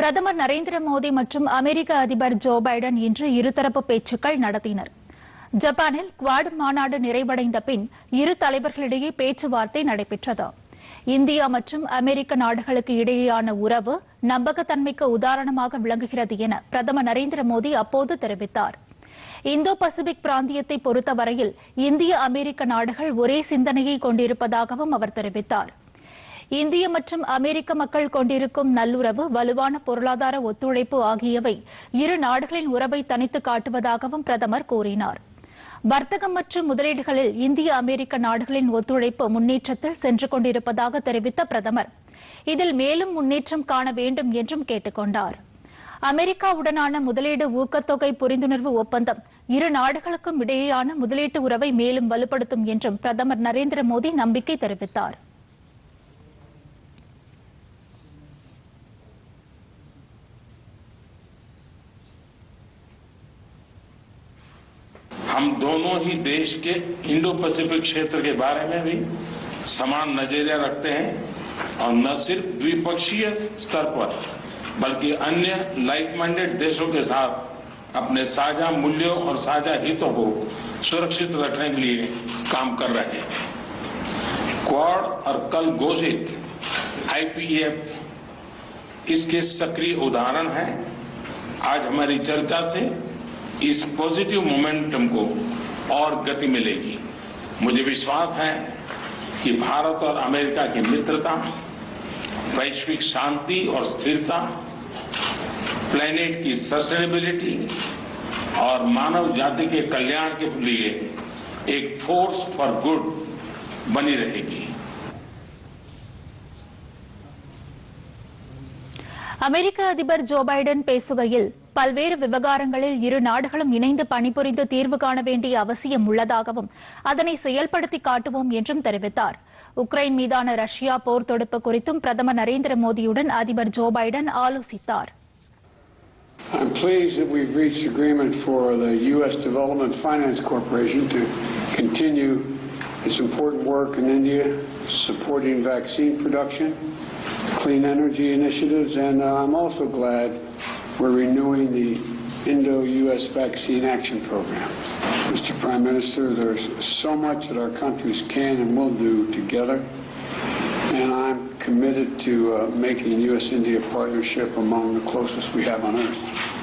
பிரதமர் நரேந்திர மோடி மற்றும் அமெரிக்க அதிபர் ஜோ பைடன் இன்று இருதரப்பு பேச்சுக்கள் நடத்தினர். ஜப்பானில் குவாட் மாநாடு நிறைவடைந்த பின் இரு தலைவர்களிடையே பேச்சுவார்த்தை நடைபெற்றது. இந்தியா மற்றும் அமெரிக்க நாடுகளுக்கு இடையேயான உறவு நம்பகத்தன்மைக்கு உதாரணமாக விளங்குகிறது என பிரதமர் நரேந்திர மோடி அப்போது தெரிவித்தார். இந்தோ பசிபிக் பிராந்தியத்தை பொறுத்தவரையில் இந்திய அமெரிக்க நாடுகள் ஒரே சிந்தனையை கொண்டிருப்பதாகவும் அவர் தெரிவித்தார். இந்திய மற்றும் அமெரிக்க மக்கள் கொண்டிருக்கும் நல்லுறவு வலுவான பொருளாதார ஒத்துழைப்பு ஆகியவை இரு நாடுகளின் உறவை தனித்து காட்டுவதாகவும் பிரதமர் கூறினார். வர்த்தகம் மற்றும் முதலீடுகளில் இந்திய அமெரிக்க நாடுகளின் ஒத்துழைப்பு முன்னேற்றத்தில் சென்று கொண்டிருப்பதாக தெரிவித்த பிரதமர் இதில் மேலும் முன்னேற்றம் காண வேண்டும் என்றும் கேட்டுக்கொண்டார் அமெரிக்காவுடனான முதலீடு ஊக்கத்தொகை புரிந்துணர்வு ஒப்பந்தம் இரு நாடுகளுக்கும் இடையேயான முதலீட்டு உறவை மேலும் வலுப்படுத்தும் என்றும் பிரதமர் நரேந்திர மோடி நம்பிக்கை தெரிவித்தார். हम दोनों ही देश के इंडो पैसिफिक क्षेत्र के बारे में भी समान नज़रिया रखते हैं और न सिर्फ़ द्विपक्षीय स्तर पर, बल्कि अन्य लाइक माइंडेड देशों के साथ अपने साझा मूल्यों और साझा हितों को सुरक्षित रखने के लिए काम कर रहे हैं। क्वाड और कल घोषित आईपीएफ इसके सक्रिय उदाहरण हैं। आज हमारी चर्चा से इस पॉजिटिव मोमेंटम को और गति मिलेगी। मुझे विश्वास है कि भारत और अमेरिका की मित्रता, वैश्विक शांति और स्थिरता प्लेनेट की सस्टेनेबिलिटी और मानव जाति के कल्याण के लिए एक फोर्स फॉर गुड बनी रहेगी। ಅಮೆರಿಕ ಅಧಿಪರ್ ಜೋ ಬೈಡನ್ ಪೇಸುಗೆயில் பல்வேறு விவகாரங்களில் இரு நாடுகளும் இணைந்து பணிபுரிந்து தீர்வு காண வேண்டிய அவசியம் உள்ளதாகவும் அதனை செயல்படுத்தி காட்டுவோம் என்றும் தெரிவித்தார் உக்ரைன் மீதான ரஷ்யா போர் தொடுப்பு குறித்தும் பிரதமர் நரேந்திர மோடியுடன் அதிபர் ஜோ பைடன் ஆலோசித்தார் I'm pleased that we've reached agreement for the U.S. Development Finance Corporation to continue its important work in India, supporting vaccine production, clean energy initiatives, and uh, I'm also glad we're renewing the Indo-U.S. Vaccine Action Program. Mr. Prime Minister, there's so much that our countries can and will do together, and I'm committed to uh, making U.S.-India partnership among the closest we have on earth.